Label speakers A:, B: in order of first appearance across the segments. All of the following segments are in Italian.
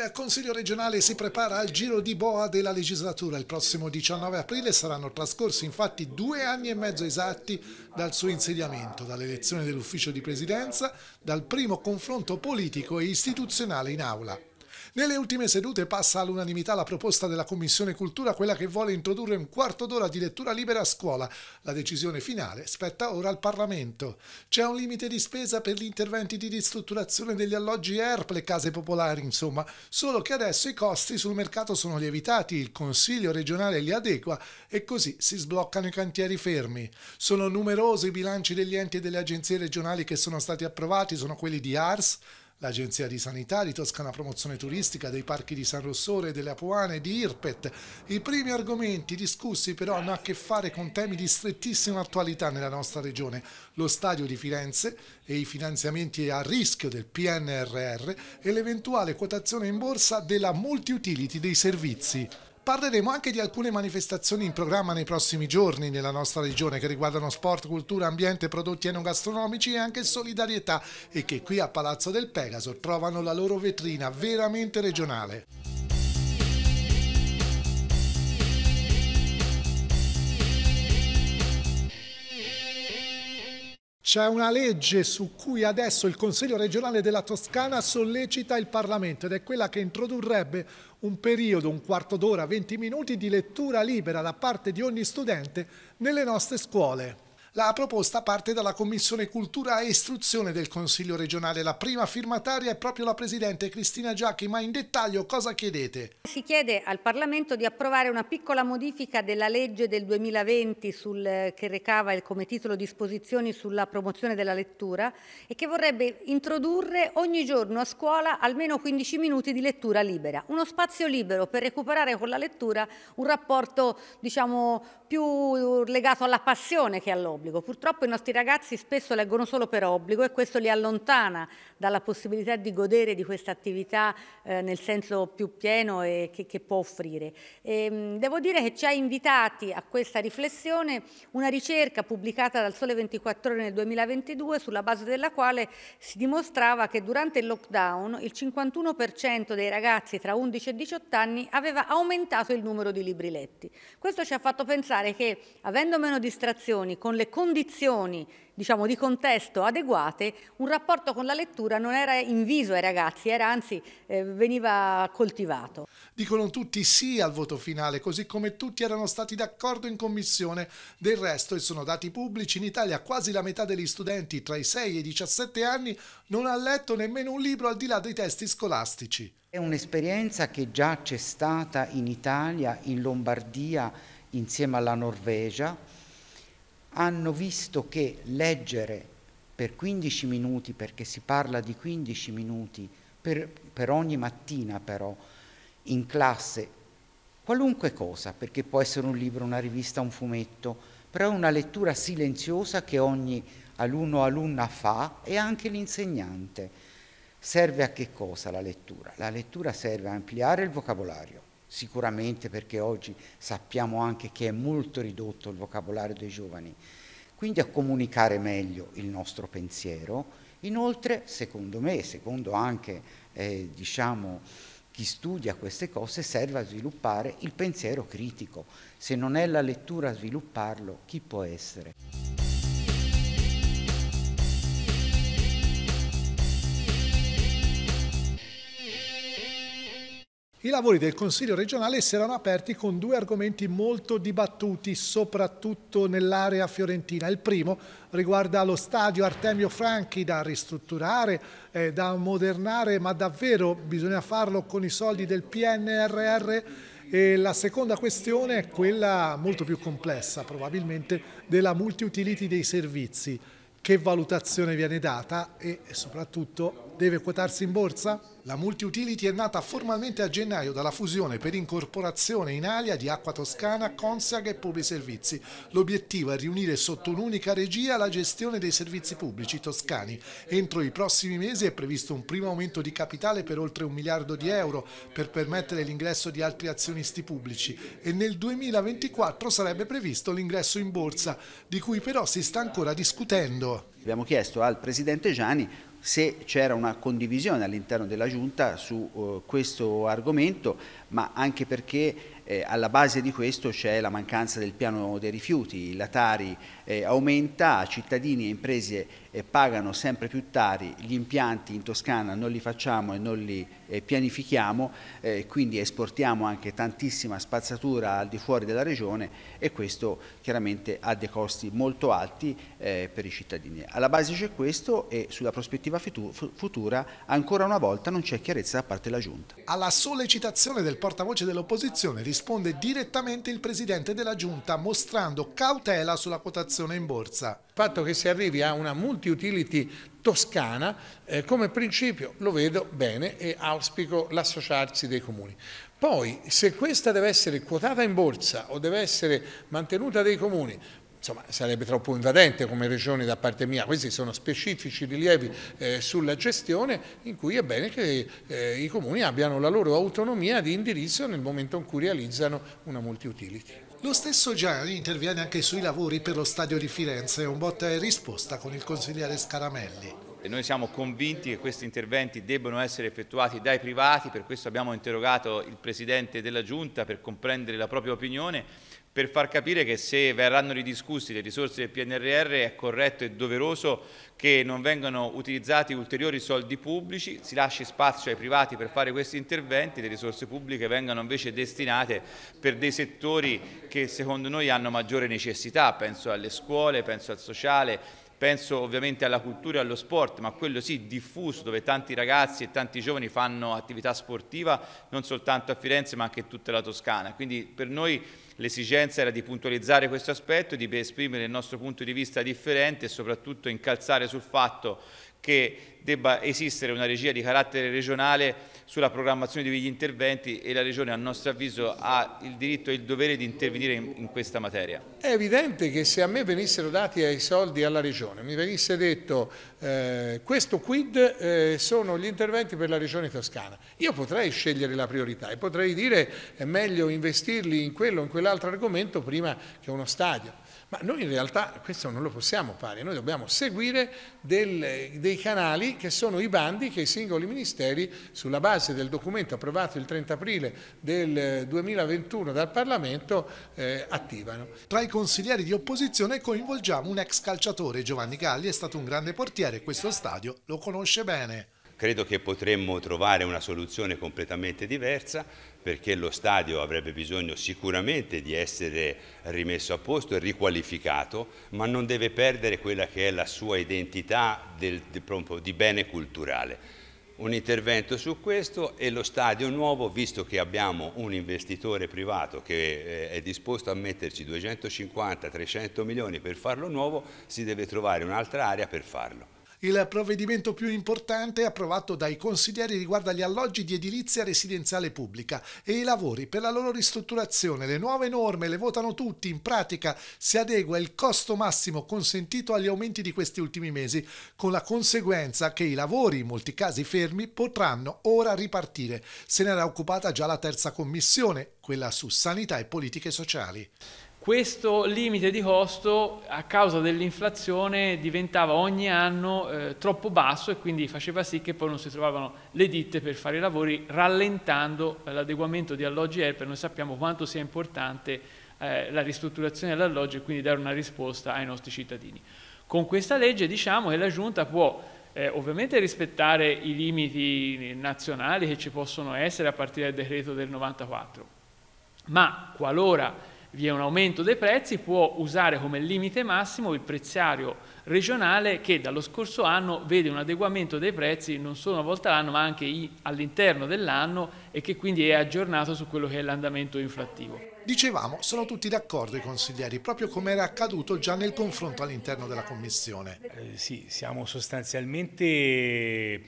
A: Il Consiglio regionale si prepara al giro di boa della legislatura. Il prossimo 19 aprile saranno trascorsi infatti due anni e mezzo esatti dal suo insediamento, dall'elezione dell'ufficio di presidenza, dal primo confronto politico e istituzionale in aula. Nelle ultime sedute passa all'unanimità la proposta della Commissione Cultura, quella che vuole introdurre un quarto d'ora di lettura libera a scuola. La decisione finale spetta ora al Parlamento. C'è un limite di spesa per gli interventi di ristrutturazione degli alloggi ERP, le case popolari, insomma, solo che adesso i costi sul mercato sono lievitati, il Consiglio regionale li adegua e così si sbloccano i cantieri fermi. Sono numerosi i bilanci degli enti e delle agenzie regionali che sono stati approvati, sono quelli di ARS, l'Agenzia di Sanità, di Toscana Promozione Turistica, dei parchi di San Rossore, delle Apuane, di IRPET. I primi argomenti discussi però hanno a che fare con temi di strettissima attualità nella nostra regione, lo stadio di Firenze e i finanziamenti a rischio del PNRR e l'eventuale quotazione in borsa della multi-utility dei servizi. Parleremo anche di alcune manifestazioni in programma nei prossimi giorni nella nostra regione che riguardano sport, cultura, ambiente, prodotti enogastronomici e anche solidarietà e che qui a Palazzo del Pegaso trovano la loro vetrina veramente regionale. C'è una legge su cui adesso il Consiglio regionale della Toscana sollecita il Parlamento ed è quella che introdurrebbe un periodo, un quarto d'ora, 20 minuti di lettura libera da parte di ogni studente nelle nostre scuole. La proposta parte dalla Commissione Cultura e Istruzione del Consiglio regionale. La prima firmataria è proprio la Presidente Cristina Giacchi, ma in dettaglio cosa chiedete?
B: Si chiede al Parlamento di approvare una piccola modifica della legge del 2020 sul, che recava il, come titolo disposizioni sulla promozione della lettura e che vorrebbe introdurre ogni giorno a scuola almeno 15 minuti di lettura libera, uno spazio libero per recuperare con la lettura un rapporto diciamo, più legato alla passione che all'obbligo obbligo. Purtroppo i nostri ragazzi spesso leggono solo per obbligo e questo li allontana dalla possibilità di godere di questa attività eh, nel senso più pieno e che, che può offrire. E, ehm, devo dire che ci ha invitati a questa riflessione una ricerca pubblicata dal Sole 24 Ore nel 2022 sulla base della quale si dimostrava che durante il lockdown il 51% dei ragazzi tra 11 e 18 anni aveva aumentato il numero di libri letti. Questo ci ha fatto pensare che avendo meno distrazioni con le condizioni diciamo, di contesto adeguate, un rapporto con la lettura non era inviso ai ragazzi, era anzi eh, veniva coltivato.
A: Dicono tutti sì al voto finale, così come tutti erano stati d'accordo in commissione. Del resto, e sono dati pubblici, in Italia quasi la metà degli studenti tra i 6 e i 17 anni non ha letto nemmeno un libro al di là dei testi scolastici.
C: È un'esperienza che già c'è stata in Italia, in Lombardia, insieme alla Norvegia, hanno visto che leggere per 15 minuti, perché si parla di 15 minuti per, per ogni mattina però, in classe, qualunque cosa, perché può essere un libro, una rivista, un fumetto, però è una lettura silenziosa che ogni alunno o alunna fa e anche l'insegnante. Serve a che cosa la lettura? La lettura serve a ampliare il vocabolario, sicuramente perché oggi sappiamo anche che è molto ridotto il vocabolario dei giovani, quindi a comunicare meglio il nostro pensiero. Inoltre, secondo me, secondo anche eh, diciamo, chi studia queste cose, serve a sviluppare il pensiero critico. Se non è la lettura a svilupparlo, chi può essere?
A: I lavori del Consiglio regionale si erano aperti con due argomenti molto dibattuti, soprattutto nell'area fiorentina. Il primo riguarda lo stadio Artemio Franchi da ristrutturare, eh, da modernare, ma davvero bisogna farlo con i soldi del PNRR. E la seconda questione è quella molto più complessa, probabilmente, della multi-utility dei servizi. Che valutazione viene data e soprattutto deve quotarsi in borsa? La multi-utility è nata formalmente a gennaio dalla fusione per incorporazione in alia di Acqua Toscana, Consag e Publi Servizi. L'obiettivo è riunire sotto un'unica regia la gestione dei servizi pubblici toscani. Entro i prossimi mesi è previsto un primo aumento di capitale per oltre un miliardo di euro per permettere l'ingresso di altri azionisti pubblici e nel 2024 sarebbe previsto l'ingresso in borsa, di cui però si sta ancora discutendo.
D: Abbiamo chiesto al Presidente Gianni se c'era una condivisione all'interno della Giunta su uh, questo argomento, ma anche perché eh, alla base di questo c'è la mancanza del piano dei rifiuti, la Tari eh, aumenta, cittadini e imprese eh, pagano sempre più tari, gli impianti in Toscana non li facciamo e non li eh, pianifichiamo, eh, quindi esportiamo anche tantissima spazzatura al di fuori della regione e questo chiaramente ha dei costi molto alti eh, per i cittadini. Alla base c'è questo e sulla prospettiva futura ancora una volta non c'è chiarezza da parte della Giunta.
A: Alla sollecitazione del portavoce dell'opposizione risponde direttamente il Presidente della Giunta mostrando cautela sulla quotazione in borsa.
E: Il fatto che si arrivi a una multi-utility toscana eh, come principio lo vedo bene e auspico l'associarsi dei comuni. Poi se questa deve essere quotata in borsa o deve essere mantenuta dai comuni insomma, sarebbe troppo invadente come regione da parte mia, questi sono specifici rilievi eh, sulla gestione in cui è bene che eh, i comuni abbiano la loro autonomia di indirizzo nel momento in cui realizzano una multi-utility.
A: Lo stesso Gianni interviene anche sui lavori per lo stadio di Firenze, un botta e risposta con il consigliere Scaramelli.
F: Noi siamo convinti che questi interventi debbano essere effettuati dai privati, per questo abbiamo interrogato il Presidente della Giunta per comprendere la propria opinione per far capire che se verranno ridiscussi le risorse del PNRR è corretto e doveroso che non vengano utilizzati ulteriori soldi pubblici, si lasci spazio ai privati per fare questi interventi, le risorse pubbliche vengano invece destinate per dei settori che secondo noi hanno maggiore necessità, penso alle scuole, penso al sociale, penso ovviamente alla cultura e allo sport, ma quello sì diffuso dove tanti ragazzi e tanti giovani fanno attività sportiva non soltanto a Firenze ma anche in tutta la Toscana. Quindi per noi l'esigenza era di puntualizzare questo aspetto, di esprimere il nostro punto di vista differente e soprattutto incalzare sul fatto che debba esistere una regia di carattere regionale sulla programmazione degli interventi e la Regione a nostro avviso ha il diritto e il dovere di intervenire in, in questa materia.
E: È evidente che se a me venissero dati i soldi alla Regione, mi venisse detto eh, questo quid eh, sono gli interventi per la Regione Toscana, io potrei scegliere la priorità e potrei dire è meglio investirli in quello o in quell'altro argomento prima che uno stadio. Ma noi in realtà questo non lo possiamo fare, noi dobbiamo seguire del, dei canali che sono i bandi che i singoli ministeri sulla base del documento approvato il 30 aprile del 2021 dal Parlamento eh, attivano.
A: Tra i consiglieri di opposizione coinvolgiamo un ex calciatore, Giovanni Galli, è stato un grande portiere e questo stadio lo conosce bene.
G: Credo che potremmo trovare una soluzione completamente diversa perché lo stadio avrebbe bisogno sicuramente di essere rimesso a posto e riqualificato, ma non deve perdere quella che è la sua identità del, di, di bene culturale. Un intervento su questo e lo stadio nuovo, visto che abbiamo un investitore privato che eh, è disposto a metterci 250-300 milioni per farlo nuovo, si deve trovare un'altra area per farlo.
A: Il provvedimento più importante approvato dai consiglieri riguarda gli alloggi di edilizia residenziale pubblica e i lavori per la loro ristrutturazione. Le nuove norme le votano tutti, in pratica si adegua il costo massimo consentito agli aumenti di questi ultimi mesi, con la conseguenza che i lavori, in molti casi fermi, potranno ora ripartire. Se n'era occupata già la terza commissione, quella su sanità e politiche sociali.
H: Questo limite di costo a causa dell'inflazione diventava ogni anno eh, troppo basso e quindi faceva sì che poi non si trovavano le ditte per fare i lavori rallentando eh, l'adeguamento di alloggi ERP. Noi sappiamo quanto sia importante eh, la ristrutturazione dell'alloggio e quindi dare una risposta ai nostri cittadini. Con questa legge diciamo che la Giunta può eh, ovviamente rispettare i limiti nazionali che ci possono essere a partire dal decreto del 94, ma qualora vi è un aumento dei prezzi, può usare come limite massimo il prezziario regionale che dallo scorso anno vede un adeguamento dei prezzi non solo una volta all'anno ma anche all'interno dell'anno e che quindi è aggiornato su quello che è l'andamento inflattivo.
A: Dicevamo, sono tutti d'accordo i consiglieri, proprio come era accaduto già nel confronto all'interno della Commissione.
I: Eh, sì, siamo sostanzialmente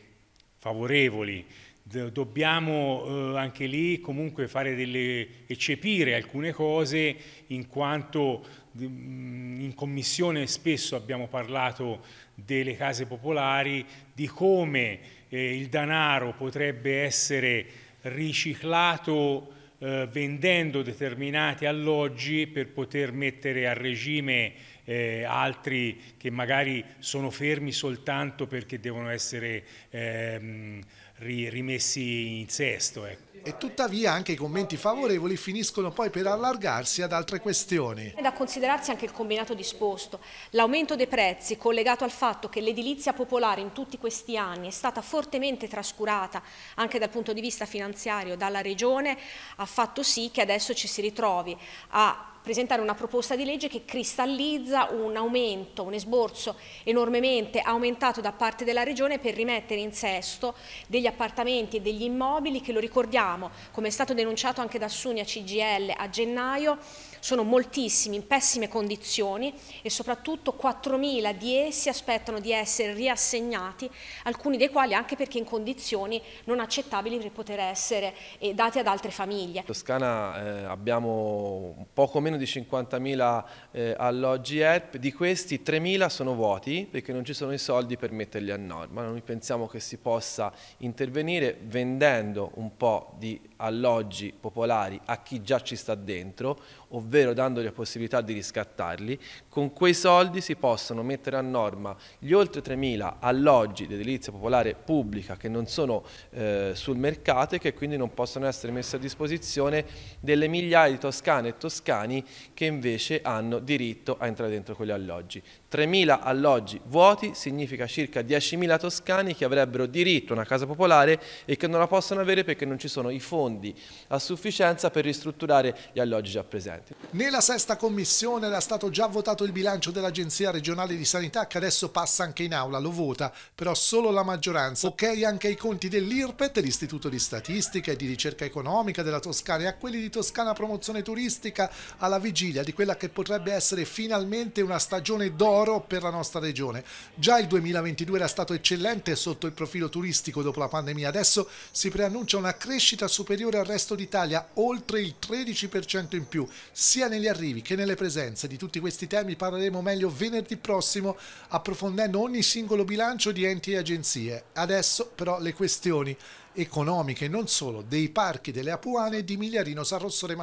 I: favorevoli dobbiamo eh, anche lì comunque fare delle, eccepire alcune cose in quanto mm, in commissione spesso abbiamo parlato delle case popolari, di come eh, il denaro potrebbe essere riciclato eh, vendendo determinati alloggi per poter mettere a regime eh, altri che magari sono fermi soltanto perché devono essere ehm, rimessi in sesto. Ecco.
A: E tuttavia anche i commenti favorevoli finiscono poi per allargarsi ad altre questioni.
J: È da considerarsi anche il combinato disposto. L'aumento dei prezzi collegato al fatto che l'edilizia popolare in tutti questi anni è stata fortemente trascurata anche dal punto di vista finanziario dalla Regione ha fatto sì che adesso ci si ritrovi a presentare una proposta di legge che cristallizza un aumento, un esborso enormemente aumentato da parte della Regione per rimettere in sesto degli appartamenti e degli immobili che lo ricordiamo, come è stato denunciato anche da Sunia CGL a gennaio, sono moltissimi, in pessime condizioni e soprattutto 4.000 di essi aspettano di essere riassegnati, alcuni dei quali anche perché in condizioni non accettabili per poter essere eh, dati ad altre famiglie.
K: In Toscana eh, abbiamo poco meno di 50.000 eh, alloggi ERP, di questi 3.000 sono vuoti perché non ci sono i soldi per metterli a norma. Noi pensiamo che si possa intervenire vendendo un po' di alloggi popolari a chi già ci sta dentro, ovvero dandogli la possibilità di riscattarli, con quei soldi si possono mettere a norma gli oltre 3.000 alloggi di edilizia popolare pubblica che non sono eh, sul mercato e che quindi non possono essere messi a disposizione delle migliaia di toscane e toscani che invece hanno diritto a entrare dentro quegli alloggi. 3.000 alloggi vuoti significa circa 10.000 toscani che avrebbero diritto a una casa popolare e che non la possono avere perché non ci sono i fondi a sufficienza per ristrutturare gli alloggi già presenti.
A: Nella sesta commissione era stato già votato il bilancio dell'Agenzia regionale di sanità che adesso passa anche in aula, lo vota però solo la maggioranza. Ok anche i conti dell'IRPET, l'Istituto di Statistica e di Ricerca Economica della Toscana e a quelli di Toscana Promozione Turistica alla vigilia di quella che potrebbe essere finalmente una stagione d'oro oro per la nostra regione. Già il 2022 era stato eccellente sotto il profilo turistico dopo la pandemia, adesso si preannuncia una crescita superiore al resto d'Italia, oltre il 13% in più, sia negli arrivi che nelle presenze. Di tutti questi temi parleremo meglio venerdì prossimo, approfondendo ogni singolo bilancio di enti e agenzie. Adesso però le questioni economiche non solo dei parchi delle Apuane e di Migliarino San Rossore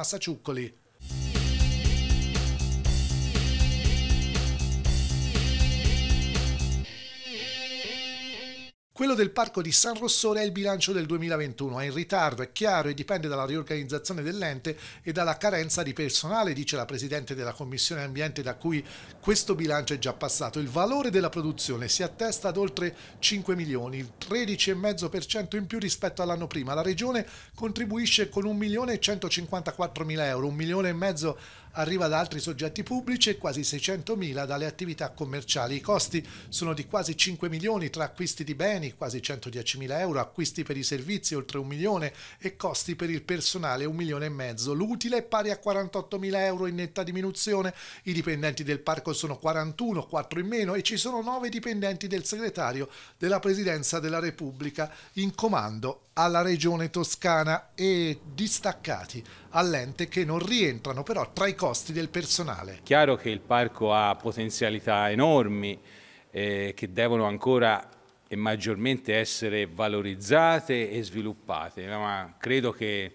A: Quello del parco di San Rossore è il bilancio del 2021, è in ritardo, è chiaro e dipende dalla riorganizzazione dell'ente e dalla carenza di personale, dice la Presidente della Commissione Ambiente da cui questo bilancio è già passato. Il valore della produzione si attesta ad oltre 5 milioni, il 13,5% in più rispetto all'anno prima. La Regione contribuisce con 1 milione e 154 mila euro, un milione e mezzo arriva da altri soggetti pubblici e quasi 600.000 dalle attività commerciali. I costi sono di quasi 5 milioni tra acquisti di beni, quasi 110.000 euro, acquisti per i servizi oltre un milione e costi per il personale un milione e mezzo. L'utile è pari a 48.000 euro in netta diminuzione, i dipendenti del parco sono 41, 4 in meno e ci sono 9 dipendenti del segretario della Presidenza della Repubblica in comando alla regione toscana e distaccati all'ente che non rientrano però tra i costi del personale.
L: Chiaro che il parco ha potenzialità enormi eh, che devono ancora e maggiormente essere valorizzate e sviluppate, ma credo che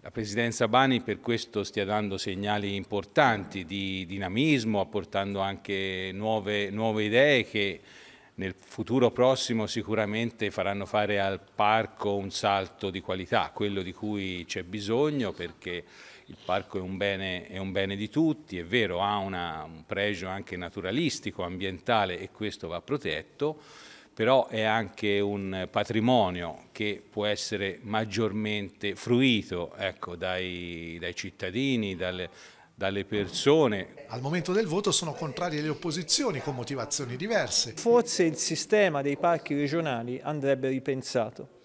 L: la Presidenza Bani per questo stia dando segnali importanti di dinamismo, apportando anche nuove, nuove idee che nel futuro prossimo sicuramente faranno fare al parco un salto di qualità, quello di cui c'è bisogno perché il parco è un bene, è un bene di tutti, è vero, ha una, un pregio anche naturalistico, ambientale e questo va protetto, però è anche un patrimonio che può essere maggiormente fruito ecco, dai, dai cittadini, dalle, dalle persone.
A: Al momento del voto sono contrarie le opposizioni con motivazioni diverse.
M: Forse il sistema dei parchi regionali andrebbe ripensato.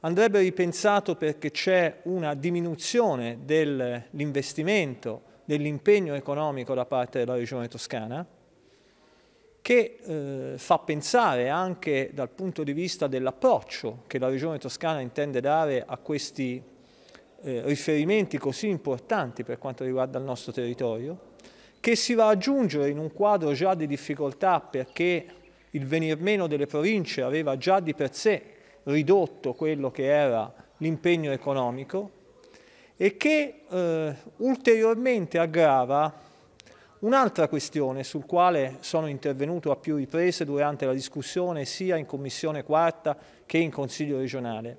M: Andrebbe ripensato perché c'è una diminuzione dell'investimento, dell'impegno economico da parte della Regione Toscana, che eh, fa pensare anche dal punto di vista dell'approccio che la Regione Toscana intende dare a questi eh, riferimenti così importanti per quanto riguarda il nostro territorio, che si va ad aggiungere in un quadro già di difficoltà perché il venir meno delle province aveva già di per sé ridotto quello che era l'impegno economico e che eh, ulteriormente aggrava Un'altra questione sul quale sono intervenuto a più riprese durante la discussione sia in Commissione quarta che in Consiglio regionale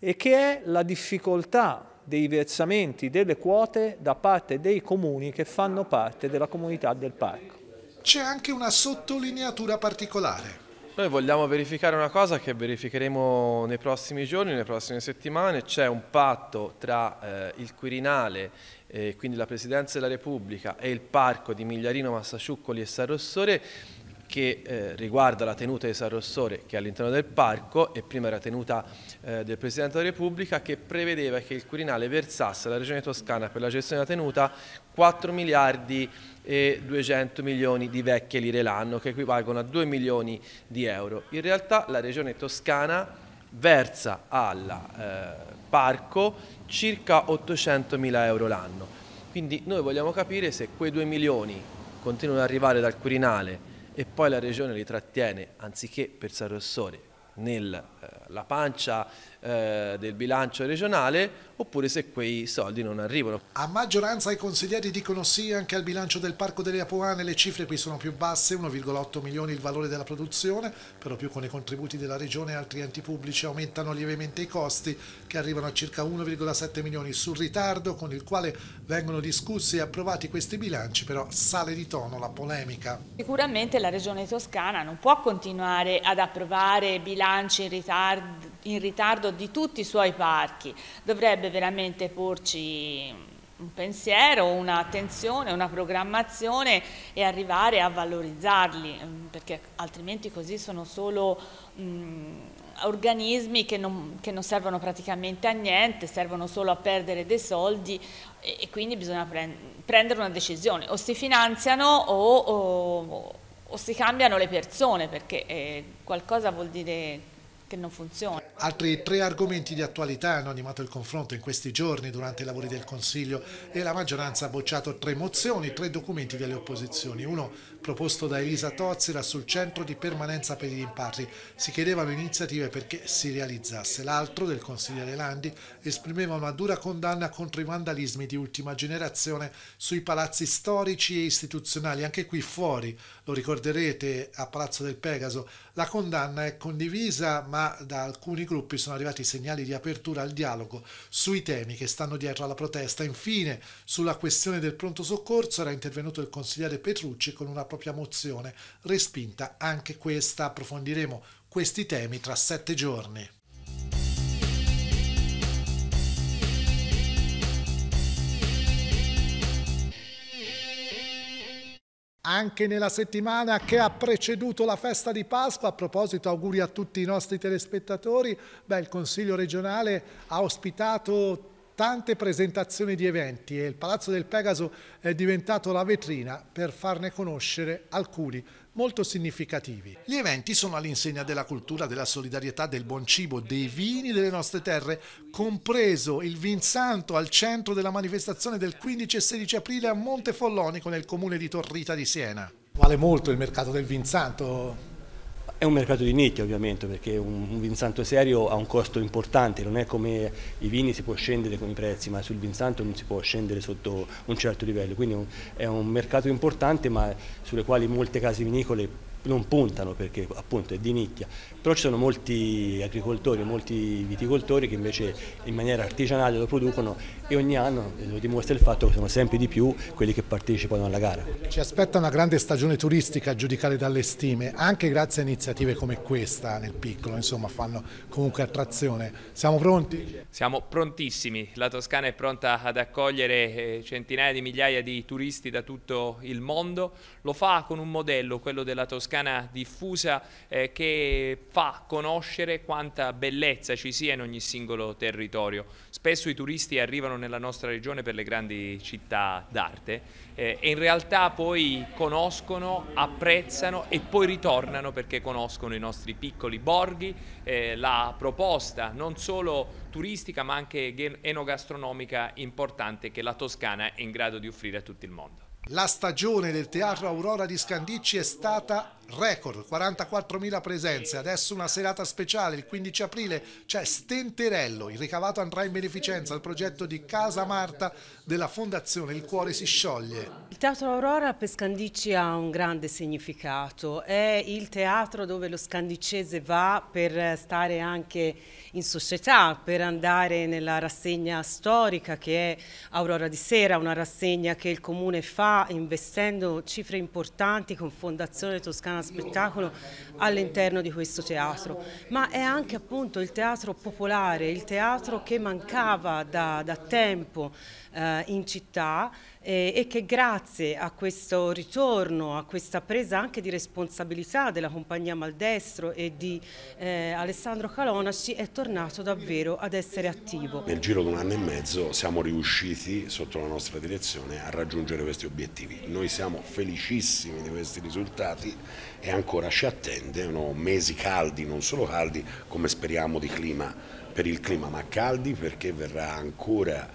M: e che è la difficoltà dei versamenti delle quote da parte dei comuni che fanno parte della comunità del parco.
A: C'è anche una sottolineatura particolare.
K: Noi vogliamo verificare una cosa che verificheremo nei prossimi giorni, nelle prossime settimane, c'è un patto tra eh, il Quirinale, eh, quindi la Presidenza della Repubblica e il Parco di Migliarino, Massasciuccoli e San Rossore che eh, riguarda la tenuta di San Rossore che è all'interno del parco e prima era tenuta eh, del Presidente della Repubblica che prevedeva che il Quirinale versasse alla Regione Toscana per la gestione della tenuta 4 miliardi e 200 milioni di vecchie lire l'anno, che equivalgono a 2 milioni di euro. In realtà la Regione Toscana versa al eh, parco circa 800 mila euro l'anno. Quindi noi vogliamo capire se quei 2 milioni continuano ad arrivare dal Quirinale e poi la Regione li trattiene, anziché per San Rossore, nella eh, pancia eh, del bilancio regionale oppure se quei soldi non arrivano.
A: A maggioranza i consiglieri dicono sì anche al bilancio del Parco delle Apuane, le cifre qui sono più basse, 1,8 milioni il valore della produzione, però più con i contributi della regione e altri enti pubblici aumentano lievemente i costi che arrivano a circa 1,7 milioni sul ritardo con il quale vengono discussi e approvati questi bilanci, però sale di tono la polemica.
N: Sicuramente la regione toscana non può continuare ad approvare bilanci in ritardo, in ritardo di tutti i suoi parchi, dovrebbe veramente porci un pensiero, un'attenzione, una programmazione e arrivare a valorizzarli, mm, perché altrimenti così sono solo mh, mm, organismi che non, che non, servono praticamente a niente, servono solo a perdere dei soldi e, e quindi bisogna pre prendere una decisione, o si finanziano o, o, o si cambiano le persone, perché eh, qualcosa vuol dire che non funziona.
A: Altri tre argomenti di attualità hanno animato il confronto in questi giorni durante i lavori del Consiglio e la maggioranza ha bocciato tre mozioni, tre documenti delle opposizioni. Uno proposto da Elisa Tozzera sul centro di permanenza per gli impatri. Si chiedevano iniziative perché si realizzasse. L'altro, del consigliere Landi, esprimeva una dura condanna contro i vandalismi di ultima generazione sui palazzi storici e istituzionali, anche qui fuori. Lo ricorderete a Palazzo del Pegaso. La condanna è condivisa, ma da alcuni gruppi sono arrivati segnali di apertura al dialogo sui temi che stanno dietro alla protesta. Infine, sulla questione del pronto soccorso era intervenuto il consigliere Petrucci con una propria mozione, respinta anche questa. Approfondiremo questi temi tra sette giorni. Anche nella settimana che ha preceduto la festa di Pasqua. A proposito, auguri a tutti i nostri telespettatori. Beh, il Consiglio regionale ha ospitato tante presentazioni di eventi e il Palazzo del Pegaso è diventato la vetrina per farne conoscere alcuni molto significativi. Gli eventi sono all'insegna della cultura, della solidarietà, del buon cibo, dei vini delle nostre terre, compreso il Vinsanto al centro della manifestazione del 15 e 16 aprile a Montefollonico nel comune di Torrita di Siena. Vale molto il mercato del Vinsanto,
O: è un mercato di nicchia ovviamente perché un, vinsanto serio ha un costo importante, non è come i vini si può scendere con i prezzi, ma sul vinsanto non si può scendere sotto un certo livello, quindi è un mercato importante ma sulle quali molte case vinicole non puntano perché appunto è di nicchia, però ci sono molti agricoltori, molti viticoltori che invece in maniera artigianale lo producono e ogni anno lo dimostra il fatto che sono sempre di più quelli che partecipano alla gara.
A: Ci aspetta una grande stagione turistica a giudicare dalle stime, anche grazie a iniziative come questa nel piccolo, insomma fanno comunque attrazione. Siamo pronti?
P: Siamo prontissimi, la Toscana è pronta ad accogliere eh, centinaia di migliaia di turisti da tutto il mondo, lo fa con un modello, quello della Toscana diffusa, eh, che fa conoscere quanta bellezza ci sia in ogni singolo territorio. Spesso i turisti arrivano nella nostra regione per le grandi città d'arte eh, e in realtà poi conoscono, apprezzano e poi ritornano perché conoscono i nostri piccoli borghi, eh, la proposta non solo turistica ma anche enogastronomica importante che la Toscana è in grado di offrire a tutto il mondo.
A: La stagione del Teatro Aurora di Scandicci è stata record, 44.000 presenze, adesso una serata speciale il 15 aprile c'è Stenterello, il ricavato andrà in beneficenza al progetto di Casa Marta della Fondazione Il Cuore si scioglie.
Q: Il Teatro Aurora per Scandicci ha un grande significato, è il teatro dove lo scandicese va per stare anche in società, per andare nella rassegna storica che è Aurora di Sera, una rassegna che il Comune fa investendo cifre importanti con Fondazione Toscana Spettacolo all'interno di questo teatro, ma è anche appunto il teatro popolare, il teatro che mancava da, da tempo eh, in città eh, e che grazie a questo ritorno, a questa presa anche di responsabilità della compagnia Maldestro e di eh, Alessandro Calonaci è tornato davvero ad essere attivo.
R: Nel giro di un anno e mezzo siamo riusciti sotto la nostra direzione a raggiungere questi obiettivi. Noi siamo felicissimi di questi risultati e ancora ci attendono mesi caldi, non solo caldi come speriamo di clima per il clima, ma caldi perché verrà ancora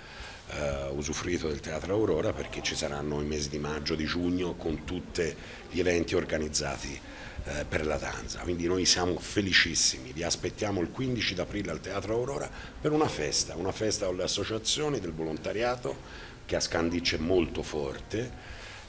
R: eh, usufruito del Teatro Aurora perché ci saranno i mesi di maggio, di giugno con tutti gli eventi organizzati eh, per la danza. Quindi noi siamo felicissimi, vi aspettiamo il 15 aprile al Teatro Aurora per una festa, una festa con le associazioni del volontariato che a Scandicci è molto forte,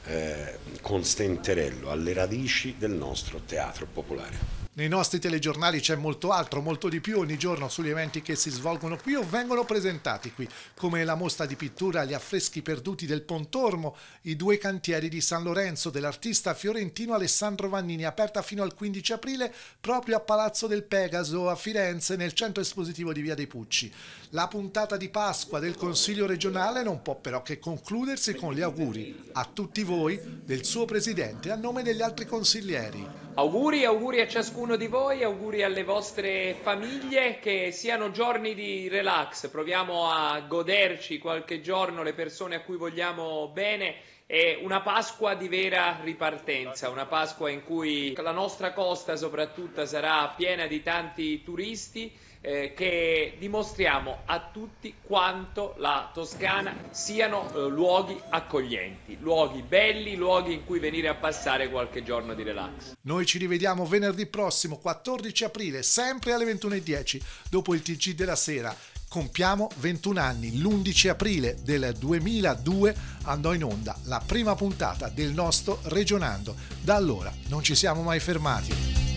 R: eh, con Stenterello alle radici del nostro teatro popolare.
A: Nei nostri telegiornali c'è molto altro, molto di più ogni giorno sugli eventi che si svolgono qui o vengono presentati qui, come la mostra di pittura Gli affreschi perduti del Pontormo, i due cantieri di San Lorenzo dell'artista fiorentino Alessandro Vannini, aperta fino al 15 aprile proprio a Palazzo del Pegaso a Firenze nel centro espositivo di Via dei Pucci. La puntata di Pasqua del Consiglio regionale non può però che concludersi con gli auguri a tutti voi del suo presidente a nome degli altri consiglieri.
P: Auguri, auguri a ciascuno di voi, auguri alle vostre famiglie, che siano giorni di relax, proviamo a goderci qualche giorno le persone a cui vogliamo bene è una Pasqua di vera ripartenza, una Pasqua in cui la nostra costa soprattutto sarà piena di tanti turisti eh, che dimostriamo a tutti quanto la Toscana siano eh, luoghi accoglienti, luoghi belli, luoghi in cui venire a passare qualche giorno di relax.
A: Noi ci rivediamo venerdì prossimo, 14 aprile, sempre alle 21.10, dopo il TG della sera compiamo 21 anni. L'11 aprile del 2002 andò in onda la prima puntata del nostro Regionando. Da allora non ci siamo mai fermati.